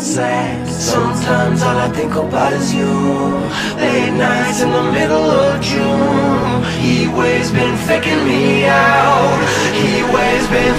sad. Sometimes all I think about is you. Late nights in the middle of June. He waves been faking me out. He waves been